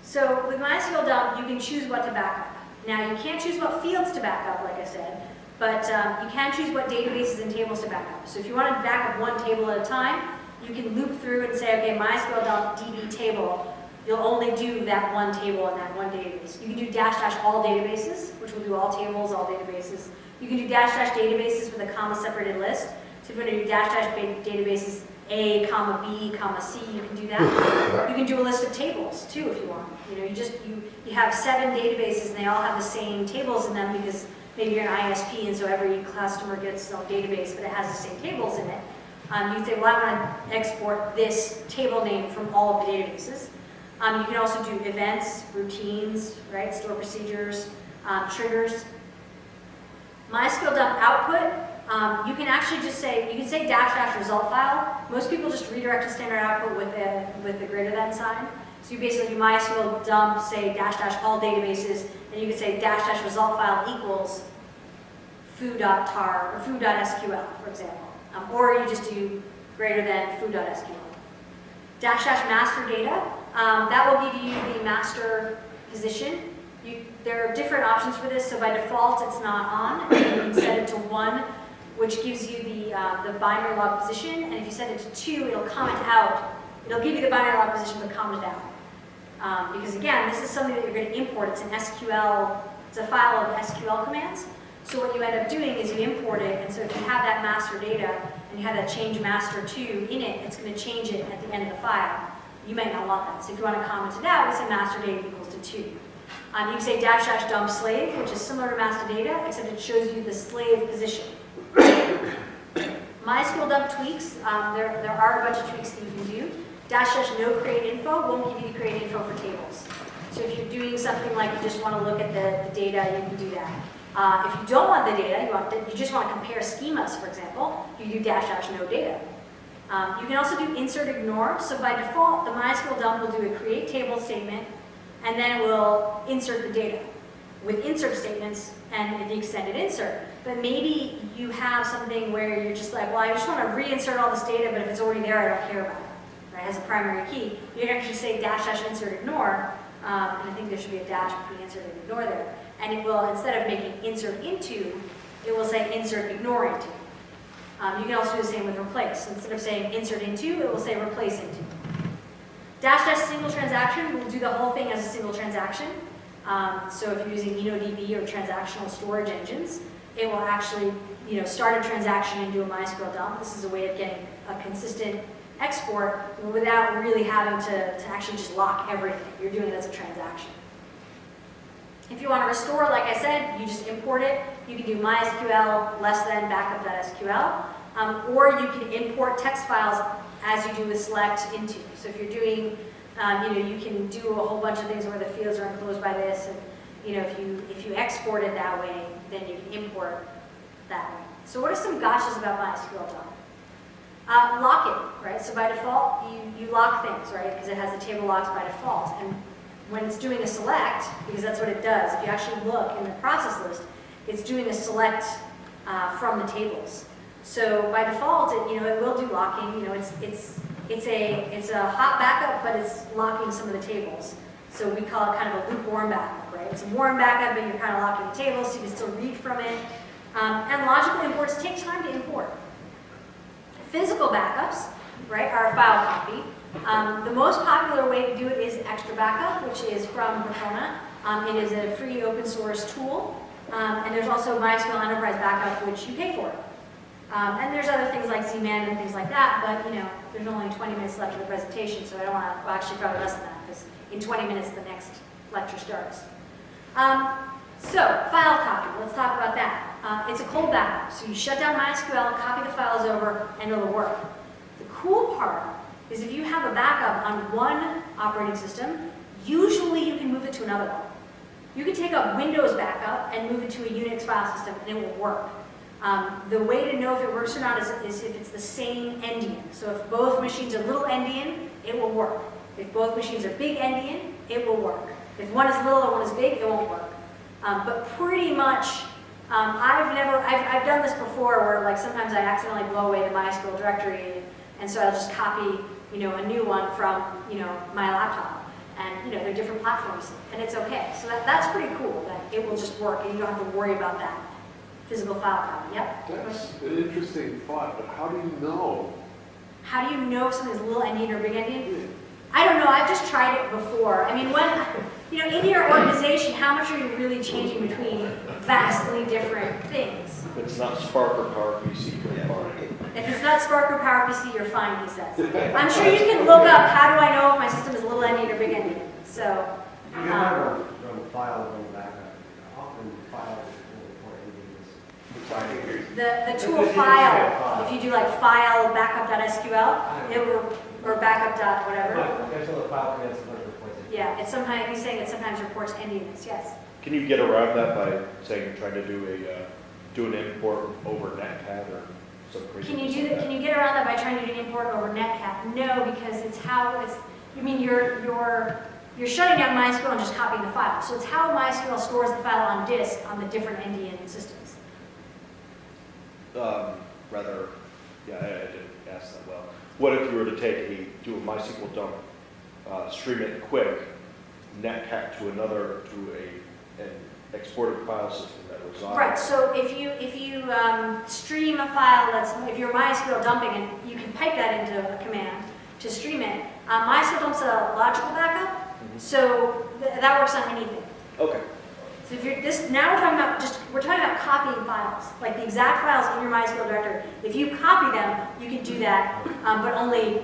A: So with MySQL dump, you can choose what to back up. Now, you can't choose what fields to back up, like I said, but um, you can choose what databases and tables to back up. So if you want to back up one table at a time, you can loop through and say, okay, MySQL dump DB table, you'll only do that one table in that one database. You can do dash dash all databases, which will do all tables, all databases. You can do dash dash databases with a comma separated list. So if you want to do dash dash databases A, comma B, comma C, you can do that. You can do a list of tables too if you want. You know, you just, you, you have seven databases and they all have the same tables in them because maybe you're an ISP and so every customer gets own database but it has the same tables in it. Um, you say, well, I want to export this table name from all of the databases. Um, you can also do events, routines, right, store procedures, um, triggers. MySQL dump output, um, you can actually just say, you can say dash dash result file. Most people just redirect to standard output with a, with the greater than sign. So you basically do MySQL dump, say dash dash all databases, and you can say dash dash result file equals foo.tar or foo.sql, for example. Um, or you just do greater than foo.sql. Dash dash master data, um, that will give you the master position. You, there are different options for this, so by default it's not on. You can set it to one, which gives you the, uh, the binary log position, and if you set it to two, it'll comment out. It'll give you the binary log position, but comment it out. Um, because again, this is something that you're going to import. It's an SQL, it's a file of SQL commands. So what you end up doing is you import it, and so if you have that master data, and you have that change master to in it, it's going to change it at the end of the file. You might not want that. So if you want to comment it out, we say master data equals to 2. Um, you can say dash dash dump slave, which is similar to master data, except it shows you the slave position. MySQL dump tweaks, um, there, there are a bunch of tweaks that you can do. Dash dash no create info won't give you the create info for tables. So if you're doing something like you just want to look at the, the data, you can do that. Uh, if you don't want the data, you, want you just want to compare schemas, for example, you do dash dash no data. Um, you can also do insert ignore. So by default, the MySQL dump will do a create table statement, and then it will insert the data with insert statements and the extended insert. But maybe you have something where you're just like, well, I just want to reinsert all this data, but if it's already there, I don't care about it. Right? As a primary key, you can actually say dash dash insert ignore, um, and I think there should be a dash between insert and ignore there. And it will, instead of making insert into, it will say insert ignore into. Um, you can also do the same with replace. Instead of saying insert into, it will say replace into. Dash dash single transaction will do the whole thing as a single transaction. Um, so if you're using InnoDB or transactional storage engines, it will actually you know, start a transaction and do a MySQL dump. This is a way of getting a consistent export without really having to, to actually just lock everything. You're doing it as a transaction. If you want to restore, like I said, you just import it. You can do MySQL less than backup.sql, um, or you can import text files as you do with select into. So if you're doing, um, you know, you can do a whole bunch of things where the fields are enclosed by this, and you know, if you if you export it that way, then you can import that way. So what are some gotchas about MySQL dump? Uh, lock it, right? So by default, you, you lock things, right? Because it has the table locks by default. And when it's doing a select, because that's what it does, if you actually look in the process list, it's doing a select uh, from the tables. So by default, it, you know, it will do locking, you know, it's, it's, it's a, it's a hot backup, but it's locking some of the tables. So we call it kind of a lukewarm backup, right? It's a warm backup, but you're kind of locking the tables, so you can still read from it. Um, and logical imports take time to import. Physical backups, right, are a file copy. Um, the most popular way to do it is XtraBackup, which is from Percona. Um, it is a free open source tool. Um, and there's also MySQL Enterprise Backup, which you pay for. Um, and there's other things like CMAN and things like that, but you know, there's only 20 minutes left of the presentation, so I don't want to, well, actually probably less than that, because in 20 minutes the next lecture starts. Um, so, file copy, let's talk about that. Uh, it's a cold backup, so you shut down MySQL, copy the files over, and it'll work. The cool part is if you have a backup on one operating system, usually you can move it to another one. You can take a Windows backup and move it to a Unix file system, and it will work. Um, the way to know if it works or not is, is if it's the same endian. So if both machines are little endian, it will work. If both machines are big endian, it will work. If one is little and one is big, it won't work. Um, but pretty much, um, I've never, I've, I've done this before where like sometimes I accidentally blow away the MySQL directory and so I'll just copy, you know, a new one from, you know, my laptop. And, you know, they're different platforms and it's okay. So that, that's pretty cool that it will just work and you don't have to worry about that physical file copy. Yep.
D: That's an interesting thought, but how do you know?
A: How do you know if something's a little endian or big endian? I don't know, I've just tried it before. I mean, when, you know, in your organization, how much are you really changing between vastly different things?
B: It's not SPARC or PowerPC, you're fine.
A: If it's not SPARC or PowerPC, you're fine, he says. I'm sure you can look up, how do I know if my system is little endian or big endian? So,
F: You can have a, a file on backup, often files will report anything.
A: the, the tool file, if you do like file backup.sql, it will, or backup dot whatever.
F: But there's other file commands that reports it.
A: Yeah, it's sometimes, he's saying it sometimes reports endianness, yes.
B: Can you get around that by saying you're trying to do a, uh, do an import over netcat or
A: Can you do that, can you get around that by trying to do import over netcat? No, because it's how, it's, you mean you're, you're, you're shutting down MySQL and just copying the file. So it's how MySQL stores the file on disk on the different endian systems.
B: Um, rather, yeah, I, I didn't ask that well. What if you were to take a, do a MySQL dump, uh, stream it quick, netcat to another, to a, exported file system that resides?
A: Right, so if you, if you um, stream a file that's, if you're MySQL dumping it, you can pipe that into a command to stream it. Um, MySQL dumps a logical backup,
B: Mhm.
A: so th- that works on anything.
B: Okay,
A: So if you're, this, now we're talking about just, we're talking about copying files, like the exact files in your MySQL directory. If you copy them, you can do that, um, but only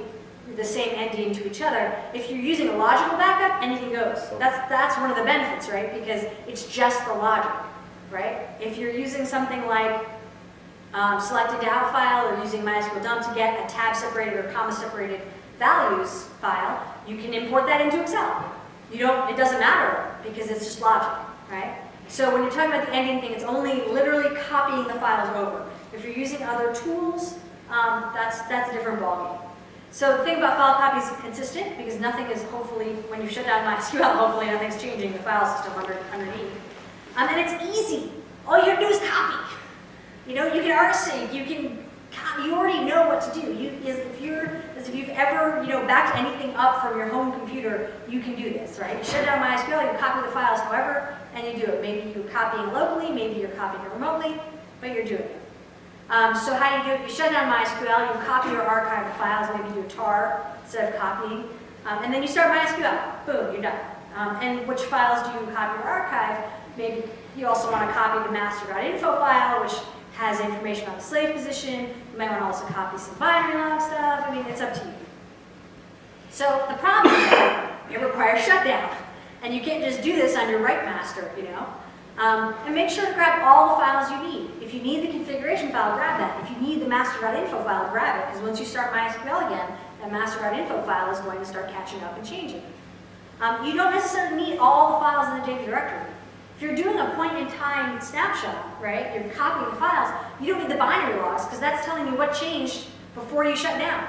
A: the same endian to each other. If you're using a logical backup, anything goes. That's, that's one of the benefits, right? Because it's just the logic, right? If you're using something like um, selected data file or using MySQL dump to get a tab separated or comma separated values file, you can import that into Excel. You don't, it doesn't matter because it's just logic, right? So when you're talking about the endian thing, it's only literally copying the files over. If you're using other tools, um, that's, that's a different ballgame. So the thing about file copy is consistent because nothing is hopefully, when you shut down MySQL, hopefully nothing's changing the file system under, underneath. Um, and it's easy. All you have to do is copy. You know, you can rsync, you can, you already know what to do. You, if you're, if you've ever, you know, backed anything up from your home computer, you can do this, right? You shut down MySQL, you copy the files however, and you do it. Maybe you're copying locally, maybe you're copying it remotely, but you're doing it. Um, so how do you do it? You shut down MySQL, you copy your archived files, maybe do a tar instead of copying, um, and then you start MySQL. Boom, you're done. Um, and which files do you copy or archive? Maybe you also want to copy the master.info file, which has information on the slave position. You might want to also copy some binary log stuff. I mean, it's up to you. So the problem is it requires shutdown. And you can't just do this on your write master, you know? Um, and make sure to grab all the files you need. If you need the configuration file, grab that. If you need the master.info file, grab it. Because once you start MySQL again, that master.info file is going to start catching up and changing. Um, you don't necessarily need all the files in the data directory. If you're doing a point-in-time snapshot, right, you're copying the files, you don't need the binary logs because that's telling you what changed before you shut down.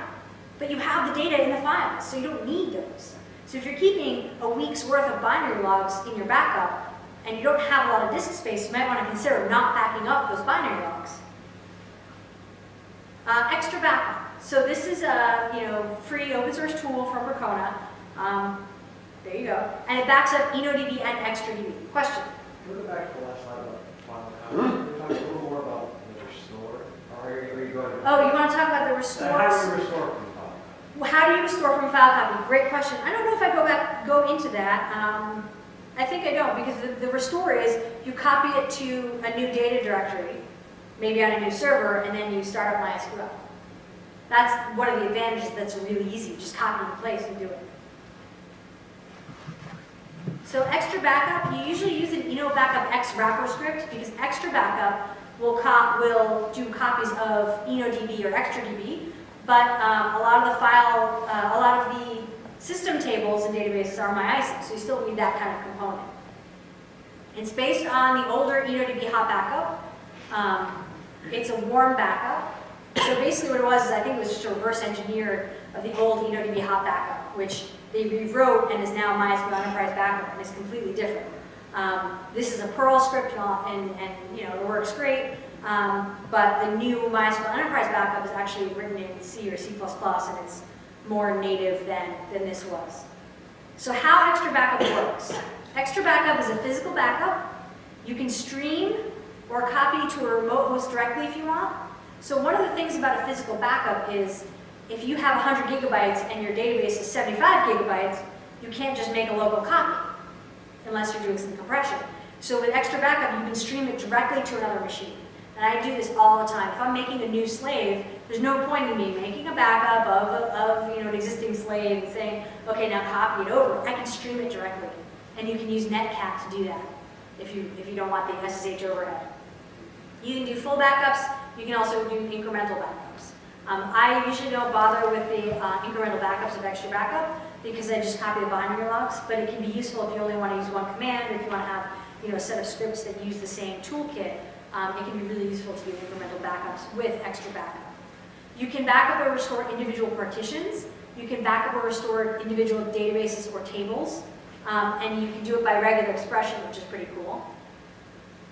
A: But you have the data in the files, so you don't need those. So if you're keeping a week's worth of binary logs in your backup, and you don't have a lot of disk space, you might want to consider not backing up those binary logs. Uh, XtraBackup. So this is a you know free open source tool from Percona. Um, there you go. And it backs up InnoDB and XtraDB. Question?
F: Can we go back to the last slide about file copies? Can we talk a little more about the restore? Or are you, going to?
A: Oh, you want to talk about the
F: Uh,
A: restore?
F: How do you restore from file? copy?
A: Well, How do you restore from file copy? Great question. I don't know if I go back, go into that. Um, I think I don't because the, the restore is you copy it to a new data directory, maybe on a new server, and then you start up MySQL. That's one of the advantages that's really easy. Just copy and place and do it. So XtraBackup, you usually use an innobackupex wrapper script because XtraBackup will, co- will do copies of InnoDB or XtraDB, but um, a lot of the file, uh, a lot of the system tables and databases are my MyISAM, so you still need that kind of component. It's based on the older InnoDB hot backup. Um, it's a warm backup. So basically what it was is I think it was just a reverse engineer of the old InnoDB hot backup, which they rewrote and is now MySQL Enterprise Backup and is completely different. Um, this is a Perl script and, and, and you know it works great, um, but the new MySQL Enterprise Backup is actually written in C or C++ and it's more native than, than this was. So how XtraBackup works. XtraBackup is a physical backup. You can stream or copy to a remote host directly if you want. So one of the things about a physical backup is if you have 100 gigabytes and your database is 75 gigabytes, you can't just make a local copy unless you're doing some compression. So with XtraBackup, you can stream it directly to another machine. And I do this all the time. If I'm making a new slave, there's no point in me making a backup of, of you know, an existing slave and saying, okay, now copy it over. I can stream it directly. And you can use Netcat to do that if you, if you don't want the SSH overhead. You can do full backups. You can also do incremental backups. Um, I usually don't bother with the uh, incremental backups of XtraBackup because I just copy the binary logs, but it can be useful if you only want to use one command, or if you want to have you know, a set of scripts that use the same toolkit, um, it can be really useful to do incremental backups with XtraBackup. You can backup or restore individual partitions. You can backup or restore individual databases or tables. Um, and you can do it by regular expression, which is pretty cool.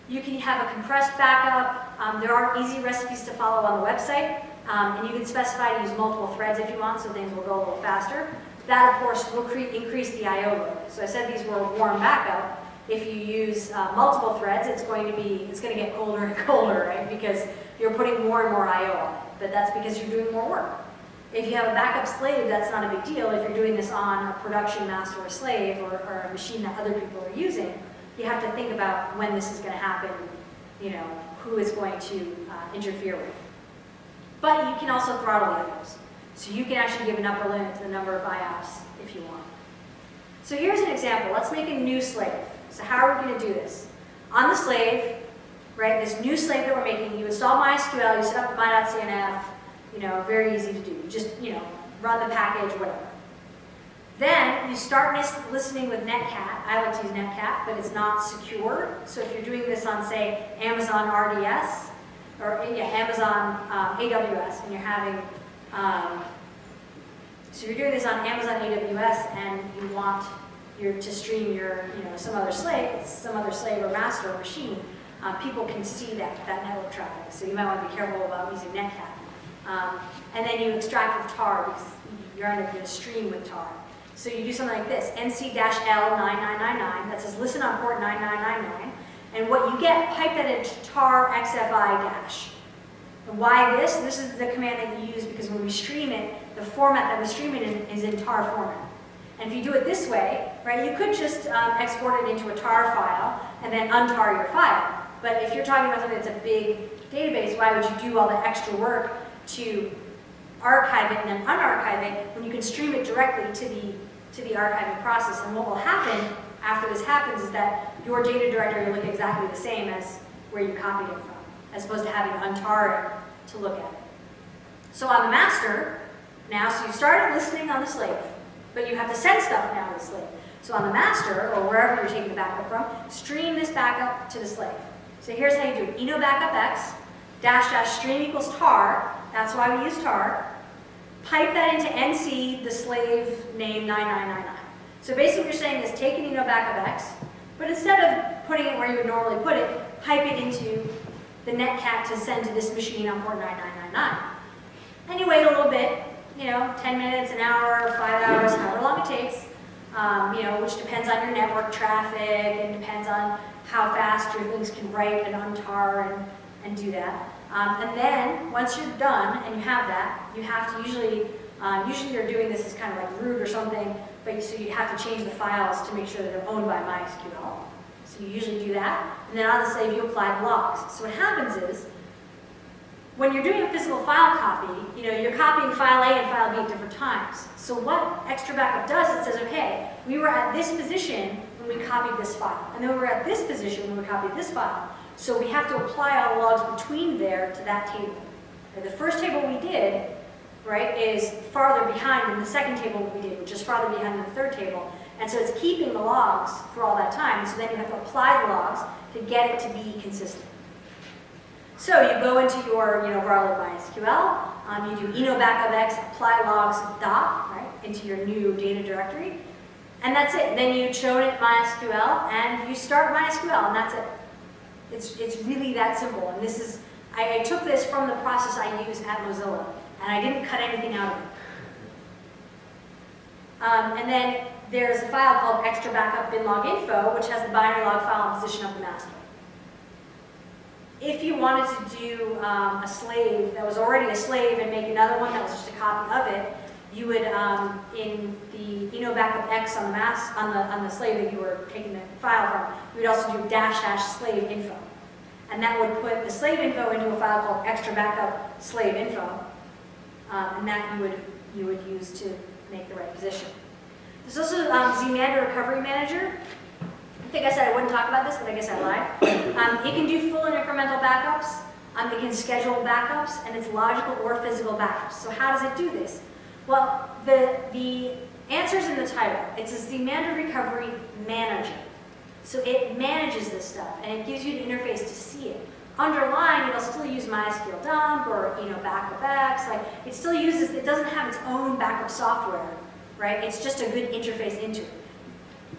A: You can have a compressed backup. Um, there are easy recipes to follow on the website. Um, and you can specify to use multiple threads if you want, so things will go a little faster. That, of course, will increase the I.O. load. So I said these were warm backup. If you use uh, multiple threads, it's going to be, it's going to get colder and colder, right? Because you're putting more and more I.O. on it. But that's because you're doing more work. If you have a backup slave, that's not a big deal. If you're doing this on a production master or slave or, or a machine that other people are using, you have to think about when this is going to happen, you know, who is going to uh, interfere with. But you can also throttle IOs. So you can actually give an upper limit to the number of IOPS if you want. So here's an example. Let's make a new slave. So how are we going to do this? On the slave, right, this new slave that we're making, you install MySQL, you set up the my.cnf, you know, very easy to do. You just, you know, run the package, whatever. Then you start listening with Netcat. I like to use Netcat, but it's not secure. So if you're doing this on, say, Amazon RDS, or yeah, Amazon um, AWS, and you're having, um, so you're doing this on Amazon AWS, and you want your, to stream your, you know, some other slave, some other slave or master or machine, uh, people can see that, that network traffic. So you might want to be careful about using Netcat. Um, and then you extract with tar because you're going to stream with tar. So you do something like this, nc-l9999, that says listen on port 9999, and what you get, pipe that into tar xfi dash. Why this? This is the command that you use because when we stream it, the format that we stream it in is in tar format. And if you do it this way, right, you could just um, export it into a tar file and then untar your file. But if you're talking about something that's a big database, why would you do all the extra work to archive it and then unarchive it when you can stream it directly to the, to the archiving process? And what will happen after this happens is that your data directory will look exactly the same as where you copied it from, as opposed to having to untar it to look at it. So on the master, now, so you started listening on the slave, but you have to send stuff now to the slave. So on the master, or wherever you're taking the backup from, stream this backup to the slave. So here's how you do it. innobackupex, dash dash stream equals tar, that's why we use tar. Pipe that into NC, the slave name 9999. So basically what you're saying is take an innobackupex, but instead of putting it where you would normally put it, pipe it into the netcat to send to this machine on port 9999. And you wait a little bit, you know, 10 minutes, an hour, five hours, however long it takes, um, you know, which depends on your network traffic and depends on how fast your things can write and untar and, and do that. Um, and then, once you're done and you have that, you have to usually, uh, usually you're doing this as kind of like root or something, but so you have to change the files to make sure that they're owned by MySQL. So you usually do that, and then on the slave you apply logs. So what happens is, when you're doing a physical file copy, you know, you're copying file A and file B at different times. So what XtraBackup does, it says, okay, we were at this position when we copied this file, and then we were at this position when we copied this file. So we have to apply all the logs between there to that table. And the first table we did, right, is farther behind than the second table we did, which is farther behind than the third table. And so it's keeping the logs for all that time, so then you have to apply the logs to get it to be consistent. So you go into your, you know, Varlo MySQL, um, you do innobackupex, apply logs dot, right, into your new data directory, and that's it. Then you it MySQL, and you start MySQL, and that's it. It's, it's really that simple, and this is, I, I took this from the process I use at Mozilla, and I didn't cut anything out of it. Um, and then there's a file called XtraBackup bin log info, which has the binary log file and position of the master. If you wanted to do um, a slave that was already a slave and make another one that was just a copy of it, you would, um, in the you know backup X on the on the on the slave that you were taking the file from, you would also do dash dash slave info, and that would put the slave info into a file called XtraBackup slave info, um, and that you would you would use to make the right position. There's also um, Recovery Manager. I think I said I wouldn't talk about this, but I guess I lied. Um, it can do full and incremental backups. Um, it can schedule backups, and it's logical or physical backups. So how does it do this? Well, the, the answer's in the title. It's a Zmanda Recovery Manager. So it manages this stuff, and it gives you an interface to see it. Underlying, it'll still use MySQL dump or you know backup X. Like it still uses, it doesn't have its own backup software, right? It's just a good interface into it.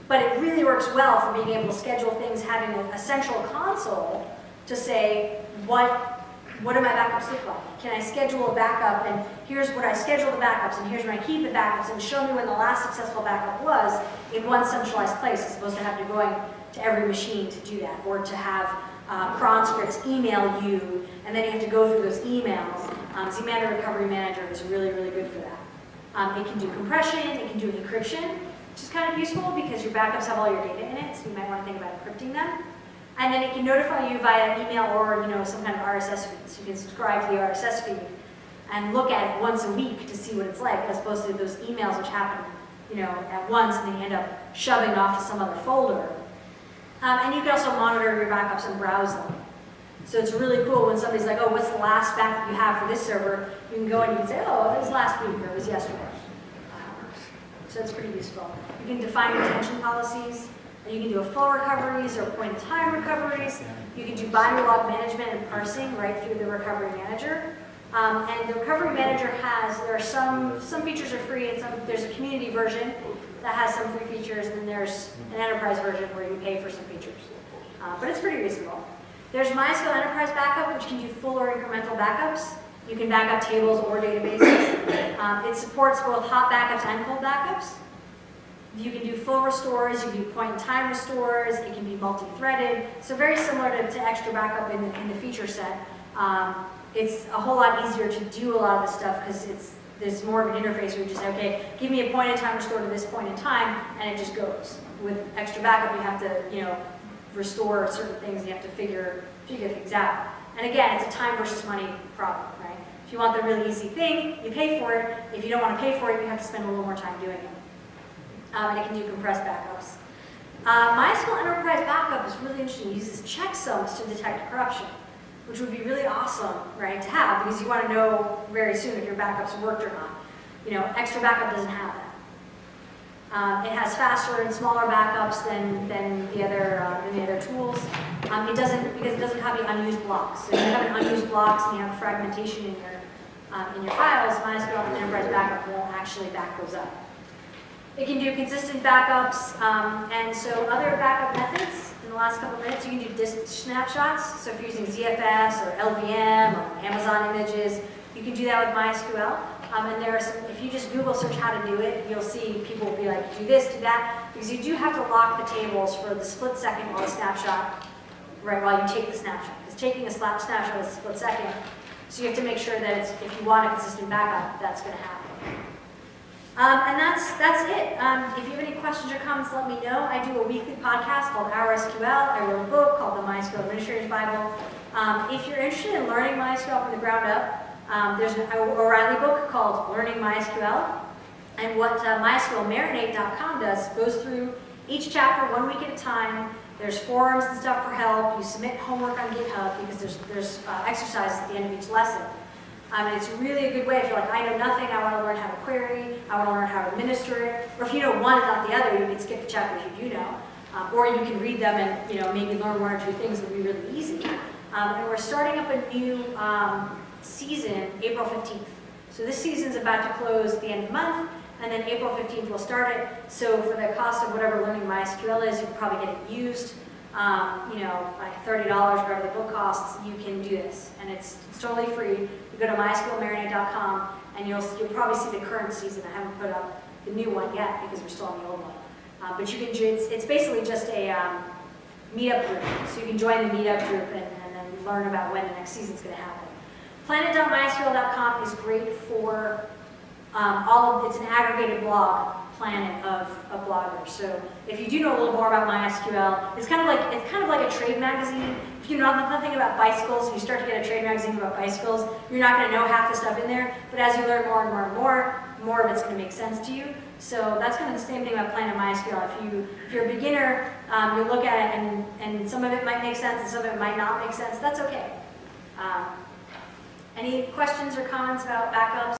A: But it really works well for being able to schedule things, having a, central console to say what what do my backups look like? Can I schedule a backup and here's what I schedule the backups and here's when I keep the backups and show me when the last successful backup was in one centralized place as opposed to having to going to every machine to do that or to have uh, cron scripts email you and then you have to go through those emails. Um, Zmanda Recovery Manager is really, really good for that. Um, it can do compression, it can do encryption, which is kind of useful because your backups have all your data in it, so you might want to think about encrypting them. And then it can notify you via email or you know some kind of RSS feed. So you can subscribe to the RSS feed and look at it once a week to see what it's like, as opposed to those emails which happen you know at once and then you end up shoving off to some other folder. Um, and you can also monitor your backups and browse them. So it's really cool when somebody's like, oh, what's the last backup you have for this server? You can go and you can say, oh, it was last week or it was yesterday. So it's pretty useful. You can define retention policies. And you can do a full recoveries or point in time recoveries. You can do binary log management and parsing right through the recovery manager. Um, and the recovery manager has, there are some, some features are free and some, there's a community version that has some free features and then there's an enterprise version where you pay for some features. Uh, but it's pretty reasonable. There's MySQL Enterprise Backup, which can do full or incremental backups. You can back up tables or databases. Um, it supports both hot backups and cold backups. You can do full restores, you can do point-in-time restores, it can be multi-threaded. So very similar to, to XtraBackup in the, in the feature set. Um, it's a whole lot easier to do a lot of this stuff because it's there's more of an interface where you just say, okay, give me a point-in-time restore to this point in time, and it just goes. With XtraBackup, you have to, you know, restore certain things, you have to figure, figure things out. And again, it's a time versus money problem, right? If you want the really easy thing, you pay for it. If you don't want to pay for it, you have to spend a little more time doing it. Um, and it can do compressed backups. Uh, MySQL Enterprise Backup is really interesting. It uses checksums to detect corruption, which would be really awesome, right, to have because you want to know very soon if your backups worked or not. You know, XtraBackup doesn't have that. Um, it has faster and smaller backups than, than the other uh, than the other tools. Um, it doesn't because it doesn't copy unused blocks. So if you have an unused blocks and you have fragmentation in your um, in your files, MySQL Enterprise Backup won't actually back those up. It can do consistent backups, um, and so other backup methods, in the last couple minutes, you can do disk snapshots. So if you're using ZFS or LVM or Amazon Images, you can do that with MySQL. Um, and there are some, if you just Google search how to do it, you'll see people will be like, do this, do that, because you do have to lock the tables for the split second while the snapshot, right, while you take the snapshot. Because taking a slap snapshot is a split second, so you have to make sure that if you want a consistent backup, that's going to happen. Um, and that's, that's it. Um, if you have any questions or comments, let me know. I do a weekly podcast called OurSQL. I wrote a book called The MySQL Administrator's Bible. Um, if you're interested in learning MySQL from the ground up, um, there's an O'Reilly book called Learning MySQL. And what uh, MySQLMarinate.com does goes through each chapter one week at a time. There's forums and stuff for help. You submit homework on GitHub because there's, there's uh, exercises at the end of each lesson. Um, and it's really a good way if you're like, I know nothing, I want to learn how to query, I want to learn how to administer it. Or if you know one and not the other, you can skip the chapters you do know. Um, or you can read them and you know maybe learn one or two things would be really easy. Um, and we're starting up a new um, season April 15th. So this season's about to close at the end of the month, and then April 15th we'll start it. So for the cost of whatever learning MySQL is, you probably get it used. Um, you know, like $30, whatever the book costs, you can do this. And it's, it's totally free. You go to mysqlmarinate.com and you'll, you'll probably see the current season. I haven't put up the new one yet because we're still on the old one. Uh, but you can, do- it's, it's basically just a um, meetup group. So you can join the meetup group and, and then learn about when the next season's going to happen. Planet.mysql.com is great for um, all of, it's an aggregated blog planet of, of bloggers. So if you do know a little more about MySQL, it's kind of like it's kind of like a trade magazine. If you know nothing about bicycles, you start to get a trade magazine about bicycles, you're not going to know half the stuff in there. But as you learn more and more and more, more of it's going to make sense to you. So that's kind of the same thing about Planet MySQL. If you if you're a beginner, um, you look at it and and some of it might make sense and some of it might not make sense. That's okay. Um, any questions or comments about backups?